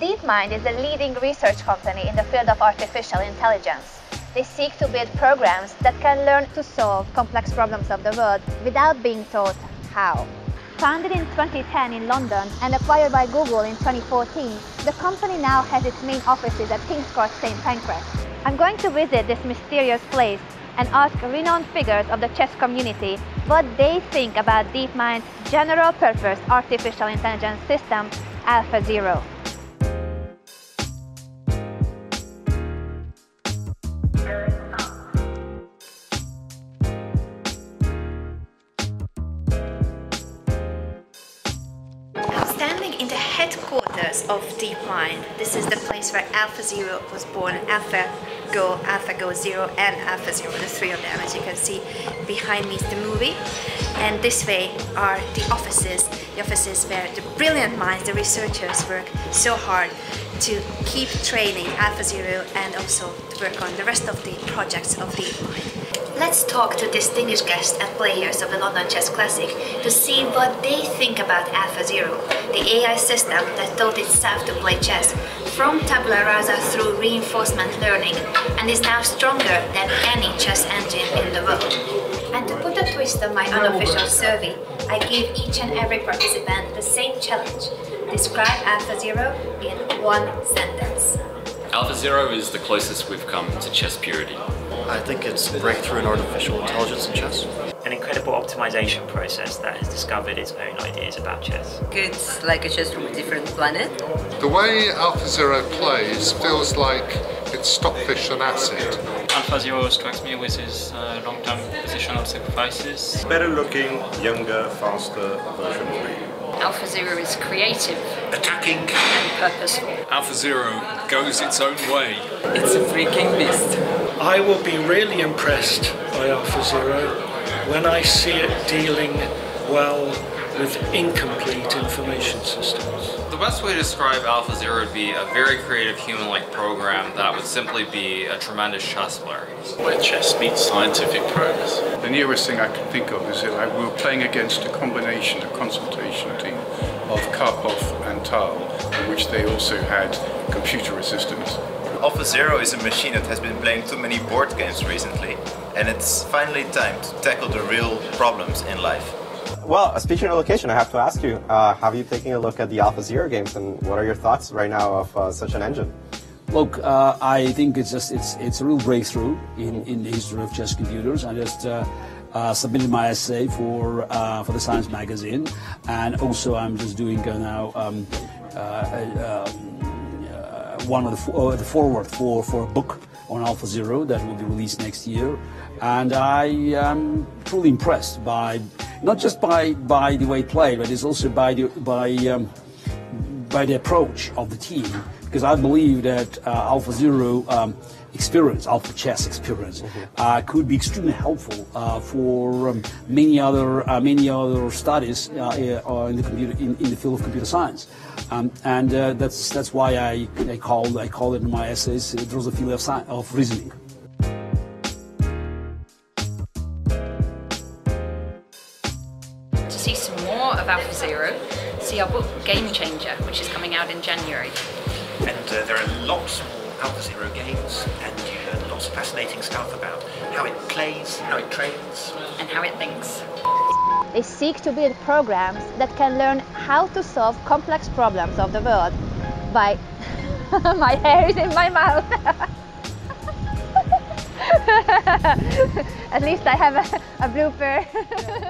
DeepMind is a leading research company in the field of artificial intelligence. They seek to build programs that can learn to solve complex problems of the world without being taught how. Founded in 2010 in London and acquired by Google in 2014, the company now has its main offices at King's Cross St. Pancras. I'm going to visit this mysterious place and ask renowned figures of the chess community what they think about DeepMind's general purpose artificial intelligence system, AlphaZero. In the headquarters of DeepMind, this is the place where AlphaZero was born, Alpha AlphaGo, AlphaGo Zero, and AlphaZero, the three of them. As you can see behind me is the movie, and this way are the offices, the offices where the brilliant minds, the researchers work so hard to keep training AlphaZero and also to work on the rest of the projects of DeepMind. Let's talk to distinguished guests and players of the London Chess Classic to see what they think about AlphaZero, the AI system that taught itself to play chess from tabula rasa through reinforcement learning and is now stronger than any chess engine in the world. And to put a twist on my unofficial survey, I gave each and every participant the same challenge. Describe AlphaZero in one sentence. AlphaZero is the closest we've come to chess purity. I think it's a breakthrough in artificial intelligence in chess. An incredible optimization process that has discovered its own ideas about chess. It's like a chess from a different planet. The way AlphaZero plays feels like it's stockfish on acid. AlphaZero strikes me with his uh, long-term positional sacrifices. Better looking, younger, faster version of me. AlphaZero is creative, attacking, and purposeful. AlphaZero goes its own way. It's a freaking beast. I will be really impressed by AlphaZero when I see it dealing well with incomplete information systems. The best way to describe AlphaZero would be a very creative human-like program that would simply be a tremendous chess player. Where chess meets scientific progress. The nearest thing I can think of is that we were playing against a combination, a consultation team of Karpov and Tal, in which they also had computer assistants. AlphaZero is a machine that has been playing too many board games recently, and it's finally time to tackle the real problems in life. Well, speaking of location, I have to ask you, uh, have you taken a look at the AlphaZero games, and what are your thoughts right now of uh, such an engine? Look, uh, I think it's just it's it's a real breakthrough in, in the history of chess computers. I just uh, uh, submitted my essay for uh, for the Science magazine, and also I'm just doing now um, um one of the, the foreword for for a book on Alpha Zero that will be released next year, and I am truly impressed by not just by by the way it played, but it's also by the by um, by the approach of the team because I believe that uh, Zero um, experience, Alpha Chess experience, mm-hmm. uh, could be extremely helpful uh, for um, many other uh, many other studies uh, uh, in the computer in, in, the field of computer science, um, and that's that's why I, I call I call it in my essays Drosophila of, science, of reasoning. See some more of AlphaZero, see our book Game Changer, which is coming out in January. And uh, there are lots more AlphaZero games, and you learn lots of fascinating stuff about how it plays, how it trains, and how it thinks. They seek to build programs that can learn how to solve complex problems of the world by... my hair is in my mouth! At least I have a, a blooper.